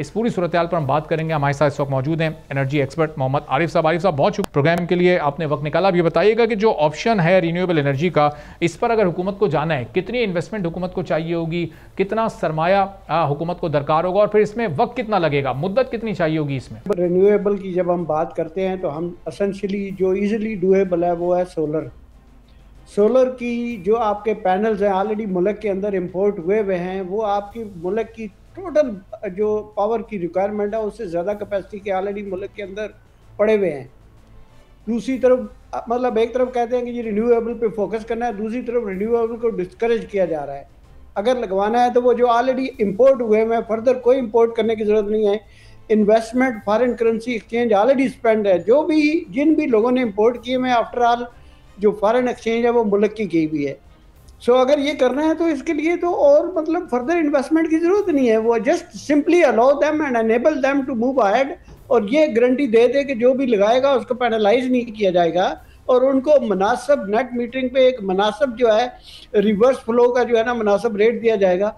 इस पूरी सूरत पर हम बात करेंगे। हमारे साथ इस वक्त मौजूद हैं एनर्जी एक्सपर्ट मोहम्मद आरिफ साहब। आरिफ साहब, बहुत प्रोग्राम के लिए आपने वक्त निकाला। अब ये बताइएगा कि जो ऑप्शन है रीन्यूएबल एनर्जी का, इस पर अगर हुकूमत को जाना है, कितनी इन्वेस्टमेंट हुकूमत को चाहिए होगी, कितना सरमाया हुकूमत को दरकार होगा, और फिर इसमें वक्त कितना लगेगा, मुद्दत कितनी चाहिए होगी इसमें? रिन्यूएबल की जब हम बात करते हैं तो हम असेंशली जो ईजिली डूएबल है, वो है सोलर सोलर की जो आपके पैनल्स हैं ऑलरेडी मुल्क के अंदर इंपोर्ट हुए हुए हैं, वो आपकी मुल्क की टोटल जो पावर की रिक्वायरमेंट है, उससे ज़्यादा कैपेसिटी के ऑलरेडी मुल्क के अंदर पड़े हुए हैं। दूसरी तरफ़ मतलब एक तरफ़ कहते हैं कि ये रिन्यूएबल पे फोकस करना है, दूसरी तरफ़ रिन्यूएबल को डिस्करेज किया जा रहा है। अगर लगवाना है तो वो जो ऑलरेडी इंपोर्ट हुए हैं फर्दर कोई इंपोर्ट करने की ज़रूरत नहीं है। Investment foreign currency exchange already spend है। जो भी, जिन भी लोगों ने इम्पोर्ट किए हुए आफ्टर ऑल जो फॉरेन एक्सचेंज है, वो मुल्क की की हुई है। सो so, अगर ये करना है तो इसके लिए तो और मतलब फर्दर इन्वेस्टमेंट की ज़रूरत नहीं है। वो just simply allow them and enable them to move ahead और ये गारंटी दे दे कि जो भी लगाएगा उसको पैनलाइज नहीं किया जाएगा। और उनको मुनासब नेट मीटरिंग पे एक मुनासब जो है रिवर्स फ्लो का जो है ना मुनासब रेट दिया जाएगा।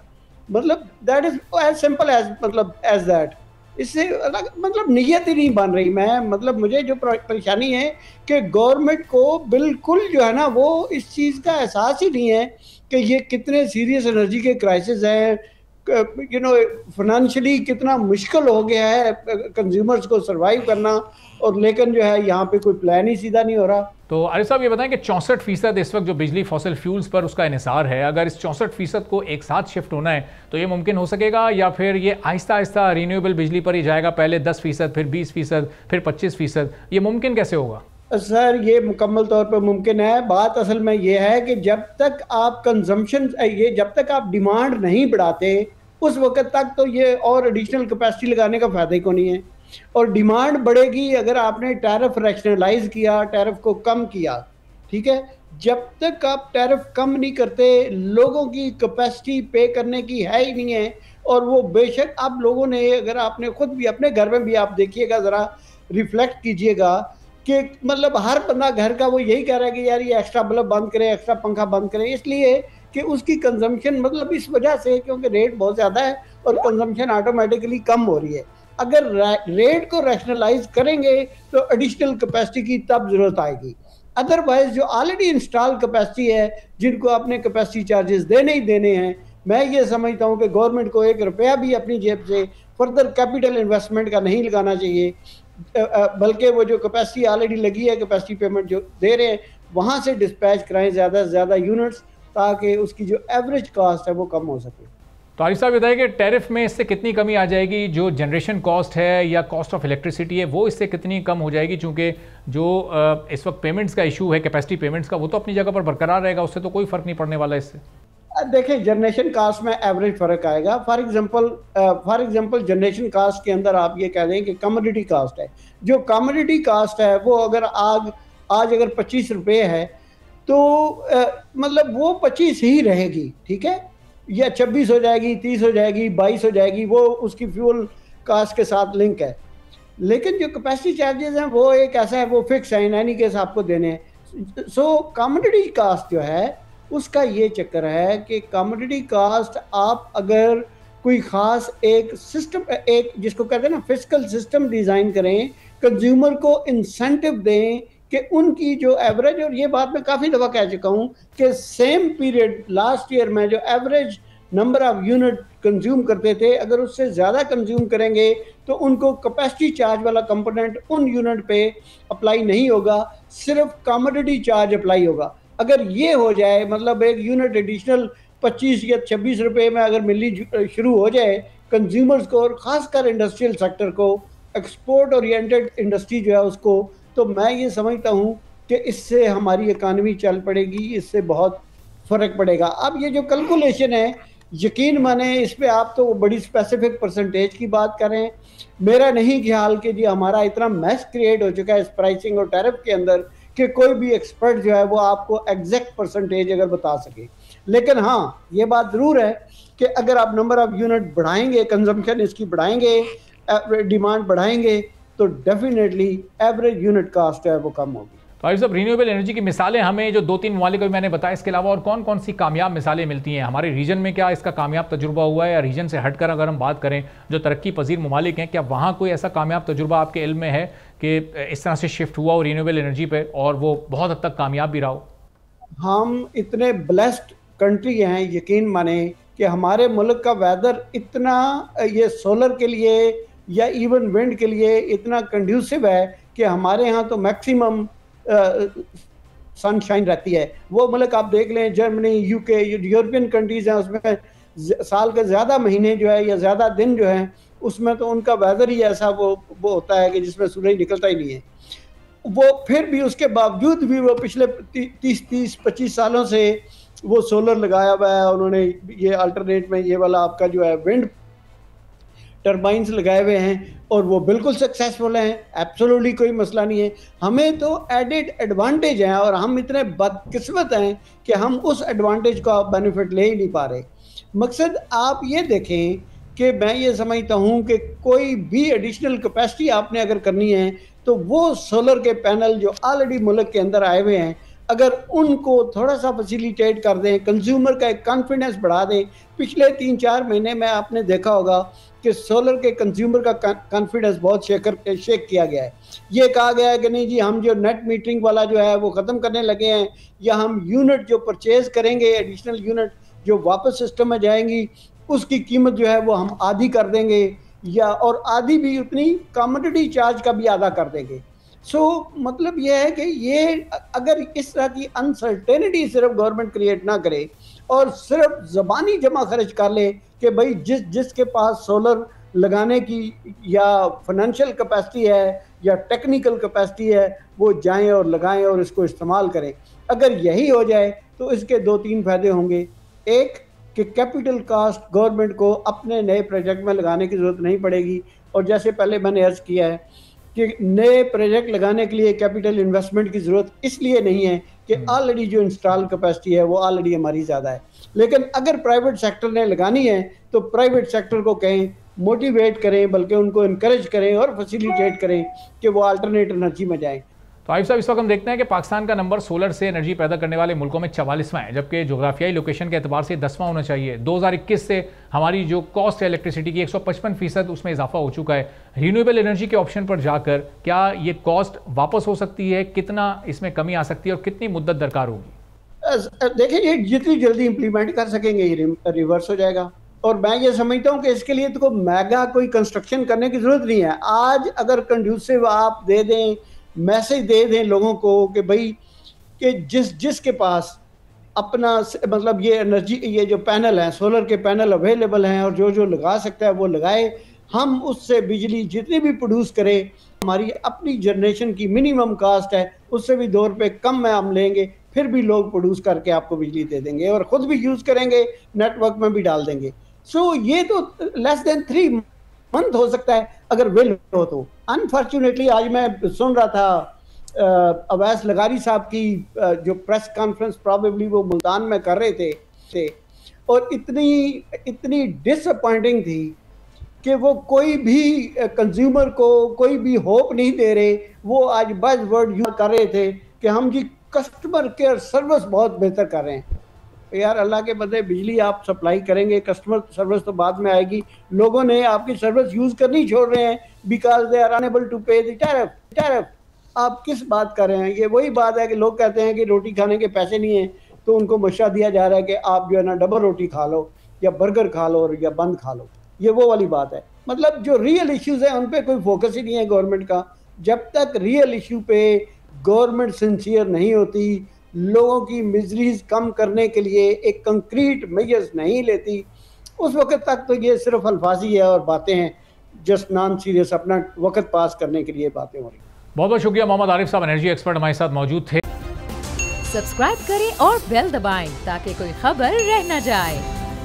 मतलब that is as simple as मतलब एज दैट इससे अलग मतलब नीयत ही नहीं बन रही। मैं मतलब मुझे जो परेशानी है कि गवर्नमेंट को बिल्कुल जो है ना, वो इस चीज़ का एहसास ही नहीं है कि ये कितने सीरियस एनर्जी के क्राइसिस हैं यू नो फाइनेंशियली कितना मुश्किल हो गया है कंज्यूमर्स को सरवाइव करना और लेकिन जो है यहाँ पे कोई प्लान ही सीधा नहीं हो रहा। तो अरे साहब, ये बताएँ कि चौंसठ फ़ीसद इस वक्त जो बिजली फॉसिल फ्यूल्स पर उसका इसार है, अगर इस चौंसठ फ़ीसद को एक साथ शिफ्ट होना है तो ये मुमकिन हो सकेगा या फिर ये आहिस्ता आहिस्ता रीन्यूएबल बिजली पर ही जाएगा, पहले दस फ़ीसद, फिर बीस फ़ीसद, फिर पच्चीस फ़ीसद, ये मुमकिन कैसे होगा? सर ये मुकम्मल तौर पर मुमकिन है। बात असल में ये है कि जब तक आप कंजम्पशन ये जब तक आप डिमांड नहीं बढ़ाते, उस वक्त तक तो ये और एडिशनल कैपेसिटी लगाने का फ़ायदा ही को नहीं है। और डिमांड बढ़ेगी अगर आपने टैरिफ रैशनलाइज किया टैरिफ को कम किया, ठीक है? जब तक आप टैरिफ कम नहीं करते, लोगों की कैपेसिटी पे करने की है ही नहीं है। और वो बेशक आप लोगों ने, अगर आपने खुद भी, अपने घर में भी आप देखिएगा ज़रा रिफ्लेक्ट कीजिएगा कि मतलब हर बंदा घर का वो यही कह रहा है कि यार ये एक्स्ट्रा बल्ब बंद करें एक्स्ट्रा पंखा बंद करें, इसलिए कि उसकी कंजम्पशन मतलब इस वजह से क्योंकि रेट बहुत ज़्यादा है और कंजम्पशन ऑटोमेटिकली कम हो रही है। अगर रेट को रैशनलाइज करेंगे तो एडिशनल कैपेसिटी की तब ज़रूरत आएगी। अदरवाइज़ जो ऑलरेडी इंस्टॉल कैपेसिटी है, जिनको अपने कैपेसिटी चार्जेस देने ही देने हैं, मैं ये समझता हूँ कि गवर्नमेंट को एक रुपया भी अपनी जेब से फर्दर कैपिटल इन्वेस्टमेंट का नहीं लगाना चाहिए। बल्कि वो जो कैपेसिटी ऑलरेडी लगी है कैपेसिटी पेमेंट जो दे रहे हैं, वहाँ से डिस्पैच कराएँ ज़्यादा से ज़्यादा यूनिट्स ताकि उसकी जो एवरेज कास्ट है वो कम हो सके। तो आरिफ साहब बताइए कि टैरिफ में इससे कितनी कमी आ जाएगी? जो जनरेशन कॉस्ट है या कॉस्ट ऑफ़ इलेक्ट्रिसिटी है, वो इससे कितनी कम हो जाएगी? चूँकि जो इस वक्त पेमेंट्स का इशू है कैपेसिटी पेमेंट्स का, वो तो अपनी जगह पर बरकरार रहेगा, उससे तो कोई फ़र्क नहीं पड़ने वाला इससे। देखिए जनरेशन कास्ट में एवरेज फ़र्क आएगा। For example for example generation cost के अंदर आप ये कह दें कि कमोडिटी कास्ट है। जो कमोडिटी कास्ट है वो अगर आग आज अगर पच्चीस रुपये है तो आ, मतलब वो पच्चीस ही रहेगी ठीक है? या छब्बीस हो जाएगी तीस हो जाएगी बाईस हो जाएगी वो उसकी फ्यूल कास्ट के साथ लिंक है। लेकिन जो कैपेसिटी चार्जेस हैं वो एक ऐसा है वो फिक्स है इन एनी केस आपको देने हैं। सो कमोडिटी कास्ट जो है उसका ये चक्कर है कि कमोडिटी कास्ट आप अगर कोई ख़ास एक सिस्टम एक जिसको कहते हैं ना फ़िज़िकल सिस्टम डिज़ाइन करें कंज्यूमर को इंसेंटिव दें कि उनकी जो एवरेज और ये बात मैं काफ़ी दफ़ा कह चुका हूँ कि सेम पीरियड लास्ट ईयर में जो average number of unit consume करते थे, अगर उससे ज़्यादा कंज्यूम करेंगे तो उनको कैपेसिटी चार्ज वाला कंपोनेंट उन यूनिट पे अप्लाई नहीं होगा, सिर्फ़ कॉमोडिटी चार्ज अप्लाई होगा। अगर ये हो जाए मतलब एक यूनिट एडिशनल 25 या 26 रुपए में अगर मिलनी शुरू हो जाए कंज्यूमर्स को और ख़ासकर इंडस्ट्रियल सेक्टर को एक्सपोर्ट ओरिएंटेड इंडस्ट्री जो है उसको तो मैं ये समझता हूँ कि इससे हमारी इकानमी चल पड़ेगी, इससे बहुत फ़र्क पड़ेगा। अब ये जो कैलकुलेशन है, यकीन माने इस पर आप तो बड़ी स्पेसिफिक परसेंटेज की बात करें मेरा नहीं ख्याल कि जी हमारा इतना मैस क्रिएट हो चुका है इस प्राइसिंग और टैरिफ के अंदर कि कोई भी एक्सपर्ट जो है वो आपको एग्जैक्ट परसेंटेज अगर बता सके। लेकिन हाँ ये बात ज़रूर है कि अगर आप नंबर ऑफ़ यूनिट बढ़ाएँगे कंजम्पशन इसकी बढ़ाएँगे डिमांड बढ़ाएँगे तो डेफिनेटली एवरेज यूनिट कास्ट है वो कम होगी। तो आयुष साहब रीन्यूएबल एनर्जी की मिसालें हमें जो दो तीन ममालिक मैंने बताया, इसके अलावा और कौन कौन सी कामयाब मिसालें मिलती हैं? हमारे रीजन में क्या इसका कामयाब तजुर्बा हुआ है? या रीजन से हटकर अगर हम बात करें, जो तरक्की पजीर ममालिक हैं, क्या वहाँ कोई ऐसा कामयाब तजुर्बा आपके इल्म में है कि इस तरह से शिफ्ट हुआ हो रीन्यूएबल एनर्जी पर और वो बहुत हद तक कामयाब भी रहा हो? हम इतने ब्लेस्ड कंट्री हैं, यकीन माने कि हमारे मुल्क का वेदर इतना, ये सोलर के लिए या इवन विंड के लिए इतना कंड्यूसिव है कि हमारे यहाँ तो मैक्सिमम सनशाइन रहती है। वो मुल्क आप देख लें जर्मनी यूके यूरोपियन कंट्रीज़ हैं, उसमें साल के ज़्यादा महीने जो है या ज़्यादा दिन जो है, उसमें तो उनका वेदर ही ऐसा वो वो होता है कि जिसमें सूरज निकलता ही नहीं है। वो फिर भी उसके बावजूद भी वो पिछले तीस तीस, पच्चीस सालों से वो सोलर लगाया हुआ है उन्होंने ये अल्टरनेट में ये वाला आपका जो है विंड टर्बाइंस लगाए हुए हैं और वो बिल्कुल सक्सेसफुल हैं एब्सोल्युटली कोई मसला नहीं है। हमें तो एडेड एडवांटेज है और हम इतने बदकिस्मत हैं कि हम उस एडवांटेज का बेनिफिट ले ही नहीं पा रहे। मकसद आप ये देखें कि मैं ये समझता हूँ कि कोई भी एडिशनल कैपेसिटी आपने अगर करनी है तो वो सोलर के पैनल जो ऑलरेडी मुल्क के अंदर आए हुए हैं अगर उनको थोड़ा सा फैसिलिटेट कर दें कंज्यूमर का एक कॉन्फिडेंस बढ़ा दें, पिछले तीन चार महीने में आपने देखा होगा कि सोलर के कंज्यूमर का कॉन्फिडेंस बहुत शेकर शेक किया गया है। ये कहा गया है कि नहीं जी, हम जो नेट मीटरिंग वाला जो है, वो ख़त्म करने लगे हैं, या हम यूनिट जो परचेज करेंगे एडिशनल यूनिट जो वापस सिस्टम में जाएँगी, उसकी कीमत जो है वो हम आधी कर देंगे, या और आधी भी उतनी कमोडिटी चार्ज का भी आधा कर देंगे। सो so, मतलब ये है कि ये अगर इस तरह की अनसर्टेनिटी सिर्फ़ गवर्नमेंट क्रिएट ना करे और सिर्फ़ ज़बानी जमा खर्च कर ले कि भाई जिस जिसके पास सोलर लगाने की या फाइनेंशियल कैपेसिटी है या टेक्निकल कैपेसिटी है वो जाएँ और लगाएँ और इसको इस्तेमाल करें। अगर यही हो जाए तो इसके दो तीन फ़ायदे होंगे। एक कि कैपिटल कास्ट गवर्नमेंट को अपने नए प्रोजेक्ट में लगाने की ज़रूरत नहीं पड़ेगी। और जैसे पहले मैंने अर्ज़ किया है कि नए प्रोजेक्ट लगाने के लिए कैपिटल इन्वेस्टमेंट की ज़रूरत इसलिए नहीं है कि ऑलरेडी हम्म। जो इंस्टॉल कैपेसिटी है वो ऑलरेडी हमारी ज़्यादा है लेकिन अगर प्राइवेट सेक्टर ने लगानी है तो प्राइवेट सेक्टर को कहें मोटिवेट करें बल्कि उनको इनक्रेज करें और फैसिलिटेट करें कि वो अल्टरनेट एनर्जी में जाएँ तो आयुष साहब, इस वक्त हम देखते हैं कि पाकिस्तान का नंबर सोलर से एनर्जी पैदा करने वाले मुल्कों में चवालीसवां है, जबकि जोग्राफियाई लोकेशन के अतबार से दसवां होना चाहिए। 2021 से हमारी जो कॉस्ट है इलेक्ट्रिसिटी की 155 फ़ीसद उसमें इजाफा हो चुका है। रीन्यूएबल एनर्जी के ऑप्शन पर जाकर क्या ये कॉस्ट वापस हो सकती है? कितना इसमें कमी आ सकती है और कितनी मुद्दत दरकार होगी? देखिए, ये जितनी जल्दी इंप्लीमेंट कर सकेंगे, ये रिवर्स हो जाएगा। और मैं ये समझता हूँ कि इसके लिए तो मेगा कोई कंस्ट्रक्शन करने की ज़रूरत नहीं है। आज अगर कंड्यूसिव आप दे दें मैसेज दे दें लोगों को कि भाई कि जिस जिसके पास अपना मतलब ये एनर्जी ये जो पैनल हैं सोलर के पैनल अवेलेबल हैं और जो जो लगा सकता है वो लगाए। हम उससे बिजली जितनी भी प्रोड्यूस करें हमारी अपनी जनरेशन की मिनिमम कास्ट है उससे भी दो रुपये कम में हम लेंगे फिर भी लोग प्रोड्यूस करके आपको बिजली दे देंगे और ख़ुद भी यूज़ करेंगे नेटवर्क में भी डाल देंगे। सो so, ये तो लेस देन थ्री मंथ हो सकता है, अगर विल हो तो। अनफॉर्चुनेटली आज मैं सुन रहा था अवैस लगारी साहब की जो प्रेस कॉन्फ्रेंस प्रॉबेबली वो मुल्तान में कर रहे थे थे, और इतनी इतनी डिसअपॉइंटिंग थी कि वो कोई भी कंज्यूमर को कोई भी होप नहीं दे रहे। वो आज बज वर्ड यूज़ कर रहे थे कि हम जी कस्टमर केयर सर्विस बहुत बेहतर कर रहे हैं। यार, अल्लाह के बदले बिजली आप सप्लाई करेंगे कस्टमर सर्विस तो बाद में आएगी। लोगों ने आपकी सर्विस यूज़ करनी छोड़ रहे हैं। Because they are unable to pay tariff tariff आप किस बात कर रहे हैं? ये वही बात है कि लोग कहते हैं कि रोटी खाने के पैसे नहीं हैं तो उनको मशा दिया जा रहा है कि आप जो है ना डबल रोटी खा लो, या बर्गर खा लो या बंद खा लो। ये वो वाली बात है। मतलब जो रियल इश्यूज़ हैं, उन पर कोई फोकस ही नहीं है गवर्नमेंट का। जब तक रियल इशू पे गवर्नमेंट सिंसियर नहीं होती लोगों की मिजरीज कम करने के लिए एक कंक्रीट मेजर्स नहीं लेती। उस वक्त तक तो ये सिर्फ़ अल्फाजी है और बातें हैं। जस्ट नॉन सीरियस अपना वक्त पास करने के लिए बातें हो रही बहुत बहुत शुक्रिया मोहम्मद आरिफ साहब एनर्जी एक्सपर्ट हमारे साथ मौजूद थे। सब्सक्राइब करें और बेल दबाएँ ताकि कोई खबर रह न जाए।